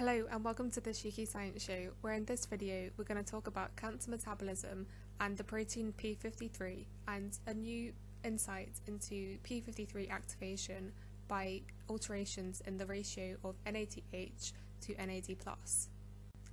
Hello and welcome to the Sheekey Science Show, where in this video we're going to talk about cancer metabolism and the protein P53 and a new insight into P53 activation by alterations in the ratio of NADH to NAD+.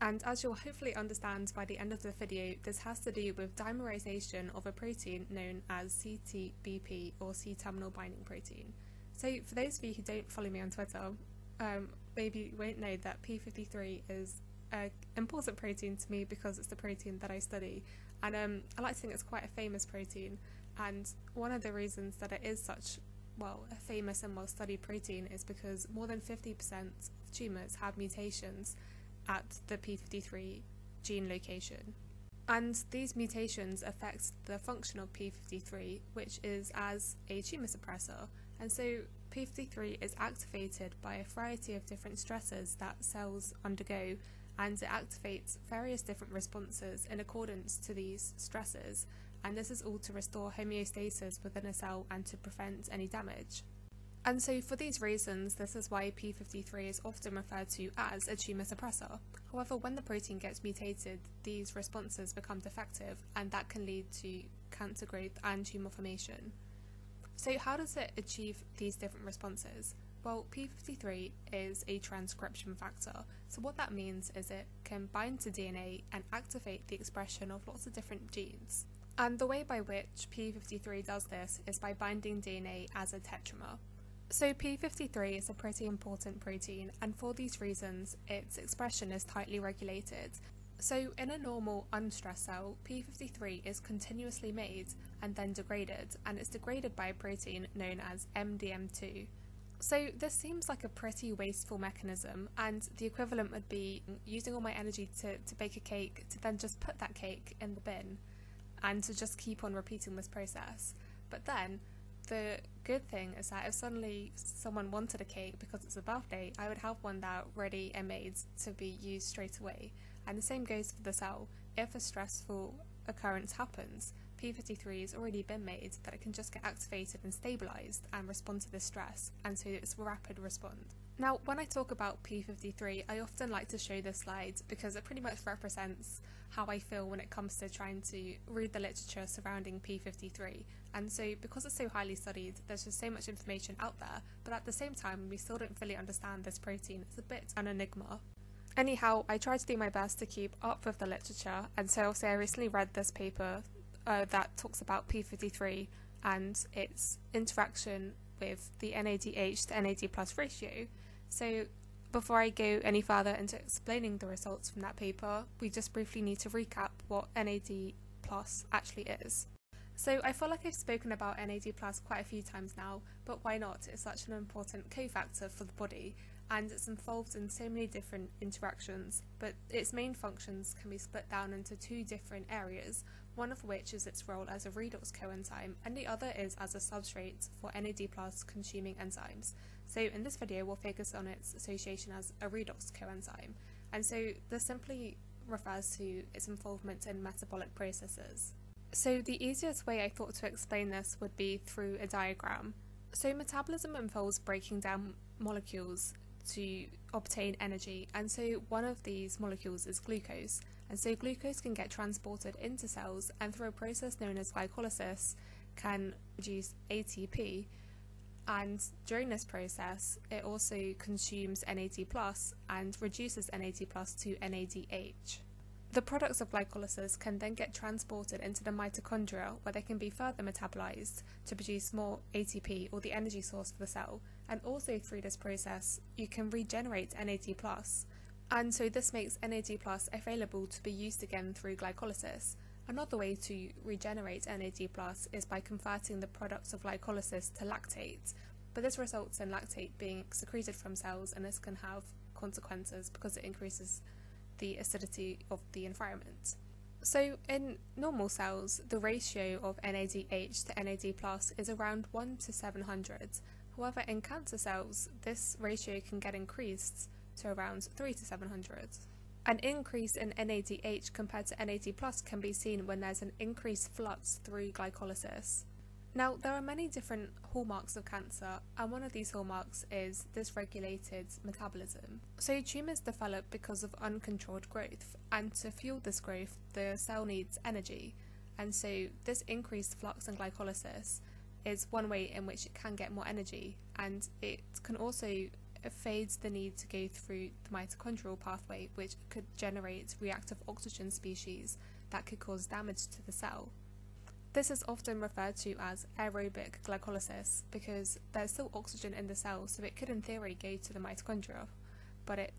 And as you'll hopefully understand by the end of the video, this has to do with dimerization of a protein known as CTBP or C-terminal binding protein. So for those of you who don't follow me on Twitter, um, maybe you won't know that P53 is an important protein to me because it's the protein that I study. And um, I like to think it's quite a famous protein. And one of the reasons that it is such, well, a famous and well studied protein is because more than 50% of tumours have mutations at the P53 gene location. And these mutations affect the function of P53, which is as a tumour suppressor. And so P53 is activated by a variety of different stresses that cells undergo, and it activates various different responses in accordance to these stresses. And this is all to restore homeostasis within a cell and to prevent any damage. And so, for these reasons, this is why P53 is often referred to as a tumour suppressor. However, when the protein gets mutated, these responses become defective, and that can lead to cancer growth and tumour formation. So, how does it achieve these different responses? Well, P53 is a transcription factor. So, what that means is it can bind to DNA and activate the expression of lots of different genes. And the way by which P53 does this is by binding DNA as a tetramer. So P53 is a pretty important protein and for these reasons its expression is tightly regulated. So in a normal unstressed cell, P53 is continuously made and then degraded and it's degraded by a protein known as MDM2. So this seems like a pretty wasteful mechanism and the equivalent would be using all my energy to, to bake a cake to then just put that cake in the bin and to just keep on repeating this process. But then the good thing is that if suddenly someone wanted a cake because it's a birthday, I would have one that ready and made to be used straight away. And the same goes for the cell. If a stressful occurrence happens, P53 has already been made that it can just get activated and stabilized and respond to the stress, and so it's rapid response. Now, when I talk about P53, I often like to show this slide because it pretty much represents how I feel when it comes to trying to read the literature surrounding P53. And so, because it's so highly studied, there's just so much information out there, but at the same time, we still don't fully understand this protein. It's a bit an enigma. Anyhow, I try to do my best to keep up with the literature, and so obviously I recently read this paper uh, that talks about P53 and its interaction with the NADH to NAD plus ratio. So before I go any further into explaining the results from that paper, we just briefly need to recap what NAD plus actually is. So I feel like I've spoken about NAD plus quite a few times now, but why not? It's such an important cofactor for the body and it's involved in so many different interactions, but its main functions can be split down into two different areas, one of which is its role as a redox coenzyme and the other is as a substrate for NAD plus consuming enzymes. So in this video we'll focus on its association as a redox coenzyme and so this simply refers to its involvement in metabolic processes. So the easiest way I thought to explain this would be through a diagram. So metabolism involves breaking down molecules to obtain energy. And so one of these molecules is glucose. And so glucose can get transported into cells and through a process known as glycolysis can produce ATP and during this process it also consumes NAD plus and reduces NAD plus to NADH. The products of glycolysis can then get transported into the mitochondria where they can be further metabolized to produce more ATP or the energy source for the cell and also through this process you can regenerate NAD+, and so this makes NAD+, available to be used again through glycolysis. Another way to regenerate NAD+, is by converting the products of glycolysis to lactate, but this results in lactate being secreted from cells and this can have consequences because it increases the acidity of the environment. So in normal cells, the ratio of NADH to NAD plus is around 1 to 700, However, in cancer cells, this ratio can get increased to around 3 to 700. An increase in NADH compared to NAD plus can be seen when there's an increased flux through glycolysis. Now, there are many different hallmarks of cancer, and one of these hallmarks is dysregulated metabolism. So, tumours develop because of uncontrolled growth, and to fuel this growth, the cell needs energy. And so, this increased flux and glycolysis is one way in which it can get more energy, and it can also fade the need to go through the mitochondrial pathway, which could generate reactive oxygen species that could cause damage to the cell. This is often referred to as aerobic glycolysis because there's still oxygen in the cell, so it could in theory go to the mitochondria, but it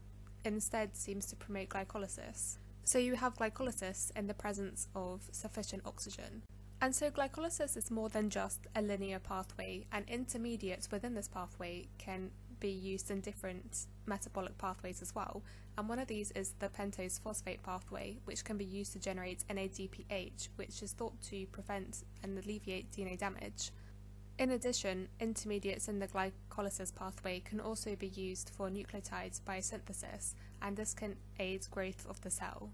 instead seems to promote glycolysis. So you have glycolysis in the presence of sufficient oxygen. And so glycolysis is more than just a linear pathway, and intermediates within this pathway can be used in different metabolic pathways as well, and one of these is the pentose phosphate pathway, which can be used to generate NADPH, which is thought to prevent and alleviate DNA damage. In addition, intermediates in the glycolysis pathway can also be used for nucleotide biosynthesis, and this can aid growth of the cell.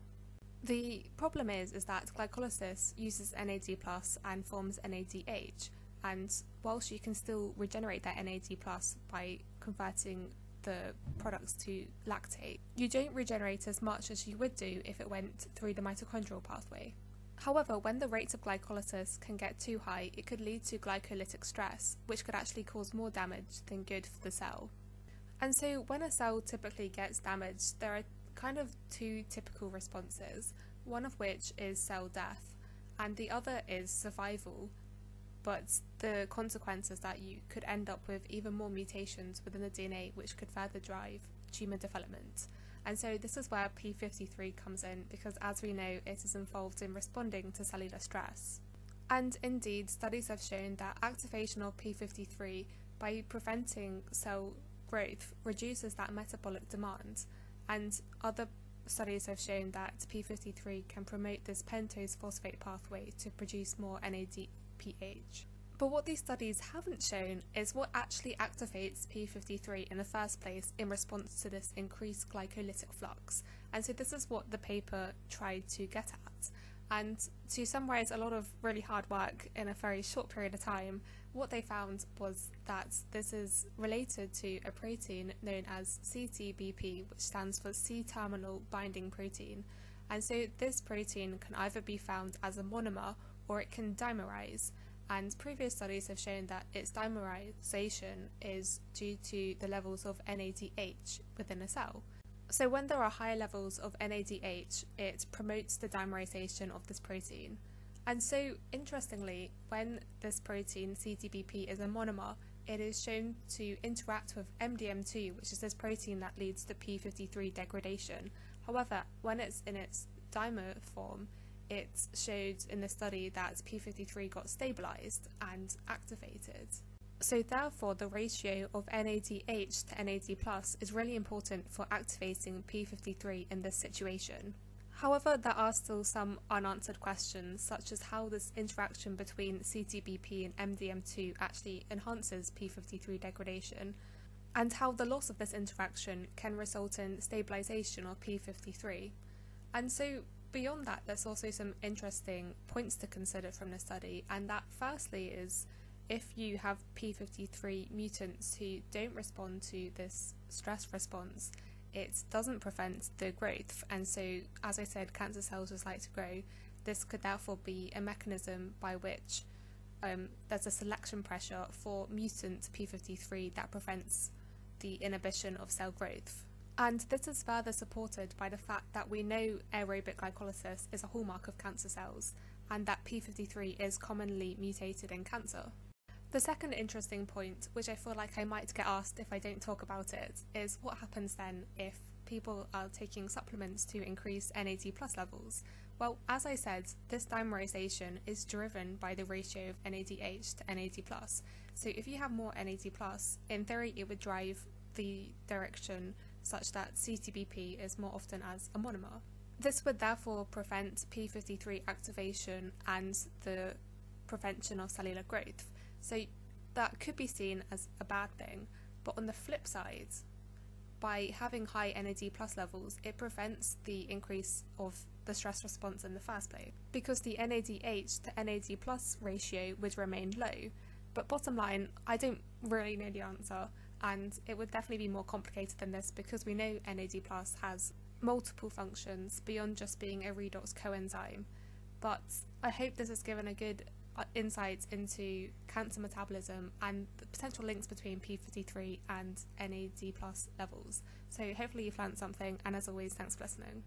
The problem is, is that glycolysis uses NAD plus and forms NADH, and whilst you can still regenerate that NAD plus by converting the products to lactate, you don't regenerate as much as you would do if it went through the mitochondrial pathway. However, when the rates of glycolysis can get too high, it could lead to glycolytic stress, which could actually cause more damage than good for the cell. And so, when a cell typically gets damaged, there are kind of two typical responses, one of which is cell death, and the other is survival, but the consequence is that you could end up with even more mutations within the DNA which could further drive tumour development. And so this is where P53 comes in because as we know it is involved in responding to cellular stress. And indeed studies have shown that activation of P53 by preventing cell growth reduces that metabolic demand and other studies have shown that P53 can promote this pentose phosphate pathway to produce more NADPH. But what these studies haven't shown is what actually activates P53 in the first place in response to this increased glycolytic flux. And so this is what the paper tried to get at. And to summarise a lot of really hard work in a very short period of time, what they found was that this is related to a protein known as CTBP, which stands for C-terminal binding protein. And so this protein can either be found as a monomer or it can dimerize. And previous studies have shown that its dimerization is due to the levels of NADH within a cell. So when there are high levels of NADH, it promotes the dimerization of this protein. And so, interestingly, when this protein, CTBP, is a monomer, it is shown to interact with MDM2, which is this protein that leads to P53 degradation. However, when it's in its dimer form, it showed in the study that P53 got stabilised and activated. So therefore the ratio of NADH to NAD is really important for activating P53 in this situation. However, there are still some unanswered questions, such as how this interaction between CTBP and MDM2 actually enhances P53 degradation, and how the loss of this interaction can result in stabilisation of P53. And so beyond that, there's also some interesting points to consider from the study, and that firstly is if you have P53 mutants who don't respond to this stress response, it doesn't prevent the growth. And so, as I said, cancer cells just like to grow. This could therefore be a mechanism by which um, there's a selection pressure for mutant P53 that prevents the inhibition of cell growth. And this is further supported by the fact that we know aerobic glycolysis is a hallmark of cancer cells, and that P53 is commonly mutated in cancer. The second interesting point, which I feel like I might get asked if I don't talk about it, is what happens then if people are taking supplements to increase NAD plus levels. Well, as I said, this dimerization is driven by the ratio of NADH to NAD plus. So if you have more NAD plus, in theory it would drive the direction such that CTBP is more often as a monomer. This would therefore prevent P53 activation and the prevention of cellular growth. So that could be seen as a bad thing, but on the flip side, by having high NAD plus levels, it prevents the increase of the stress response in the first place because the NADH to NAD plus ratio would remain low. But bottom line, I don't really know the answer, and it would definitely be more complicated than this because we know NAD plus has multiple functions beyond just being a redox coenzyme. But I hope this has given a good uh, insight into cancer metabolism and the potential links between P53 and NAD plus levels. So hopefully you've learned something, and as always, thanks for listening.